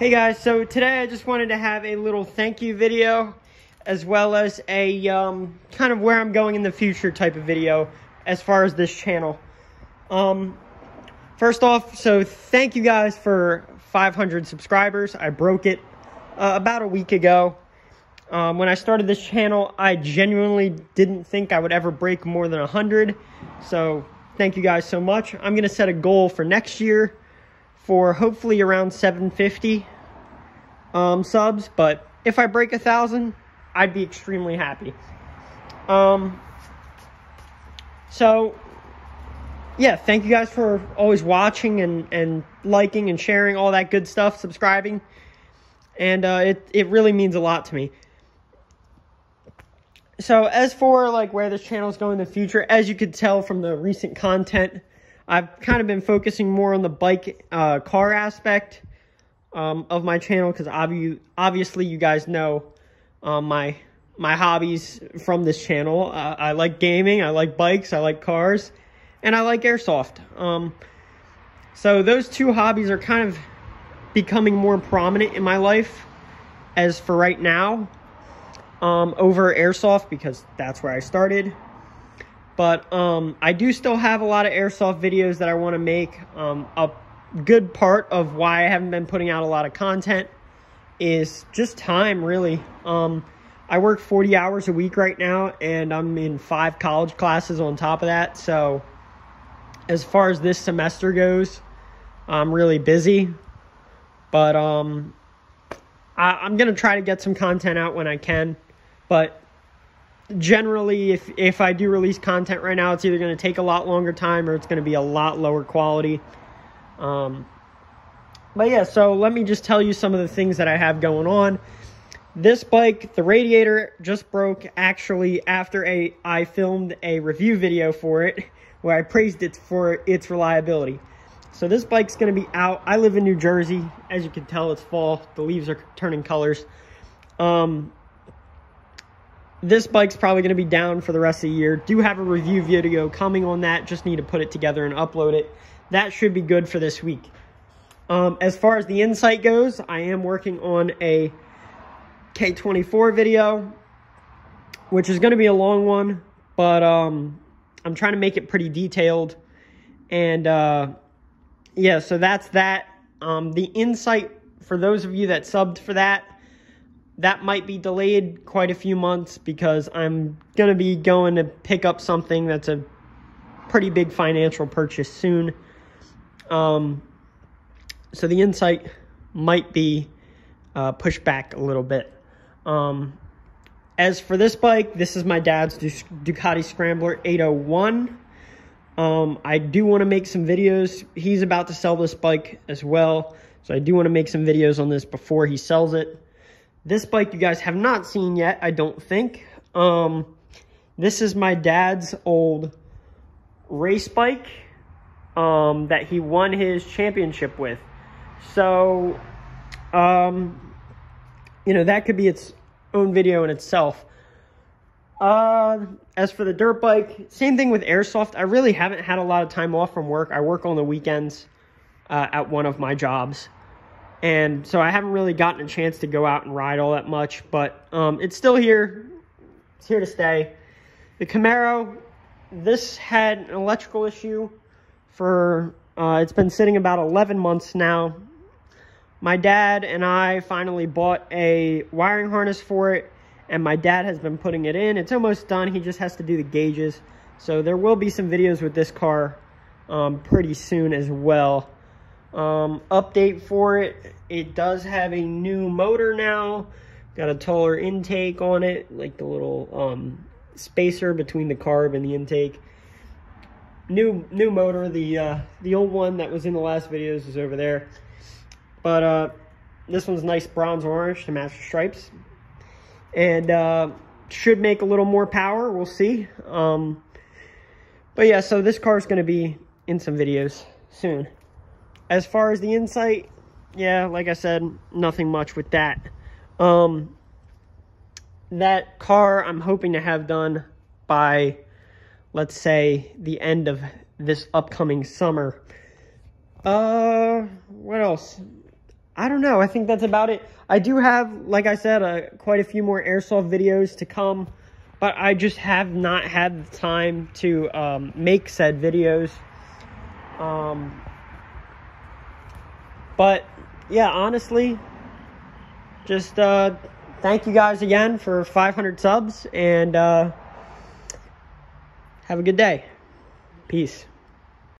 Hey guys, so today I just wanted to have a little thank you video as well as a um, kind of where I'm going in the future type of video as far as this channel. Um, first off, so thank you guys for 500 subscribers. I broke it uh, about a week ago. Um, when I started this channel, I genuinely didn't think I would ever break more than 100. So thank you guys so much. I'm going to set a goal for next year for hopefully around 750 um, subs. But if I break a 1,000, I'd be extremely happy. Um, so, yeah, thank you guys for always watching and, and liking and sharing all that good stuff, subscribing. And uh, it, it really means a lot to me so as for like where this channel is going in the future, as you could tell from the recent content, I've kind of been focusing more on the bike uh, car aspect um, of my channel because obvi obviously you guys know um, my my hobbies from this channel. Uh, I like gaming, I like bikes, I like cars, and I like airsoft. Um, so those two hobbies are kind of becoming more prominent in my life as for right now um, over airsoft because that's where I started. But um, I do still have a lot of airsoft videos that I want to make. Um, a good part of why I haven't been putting out a lot of content is just time, really. Um, I work 40 hours a week right now, and I'm in five college classes on top of that. So as far as this semester goes, I'm really busy. But um, I, I'm going to try to get some content out when I can. But generally, if, if I do release content right now, it's either going to take a lot longer time or it's going to be a lot lower quality. Um, but yeah, so let me just tell you some of the things that I have going on. This bike, the radiator just broke actually after a I filmed a review video for it where I praised it for its reliability. So this bike's going to be out. I live in New Jersey. As you can tell, it's fall. The leaves are turning colors. Um, this bike's probably going to be down for the rest of the year. Do have a review video coming on that. Just need to put it together and upload it. That should be good for this week. Um, as far as the Insight goes, I am working on a K24 video, which is going to be a long one, but um, I'm trying to make it pretty detailed. And uh, yeah, so that's that. Um, the Insight, for those of you that subbed for that, that might be delayed quite a few months because I'm going to be going to pick up something that's a pretty big financial purchase soon. Um, so the insight might be uh, pushed back a little bit. Um, as for this bike, this is my dad's Ducati Scrambler 801. Um, I do want to make some videos. He's about to sell this bike as well. So I do want to make some videos on this before he sells it. This bike you guys have not seen yet, I don't think. Um, this is my dad's old race bike um, that he won his championship with. So, um, you know, that could be its own video in itself. Uh, as for the dirt bike, same thing with airsoft. I really haven't had a lot of time off from work. I work on the weekends uh, at one of my jobs. And so I haven't really gotten a chance to go out and ride all that much, but um, it's still here. It's here to stay. The Camaro, this had an electrical issue for, uh, it's been sitting about 11 months now. My dad and I finally bought a wiring harness for it, and my dad has been putting it in. It's almost done. He just has to do the gauges. So there will be some videos with this car um, pretty soon as well. Um, update for it, it does have a new motor now. Got a taller intake on it, like the little um, spacer between the carb and the intake. New new motor, the uh, the old one that was in the last videos is over there. But uh, this one's nice bronze orange to match the stripes. And uh, should make a little more power, we'll see. Um, but yeah, so this car is going to be in some videos soon. As far as the insight, yeah, like I said, nothing much with that. Um, that car I'm hoping to have done by, let's say, the end of this upcoming summer. Uh, what else? I don't know. I think that's about it. I do have, like I said, uh, quite a few more airsoft videos to come, but I just have not had the time to um, make said videos. Um, but yeah, honestly, just uh, thank you guys again for 500 subs and uh, have a good day. Peace.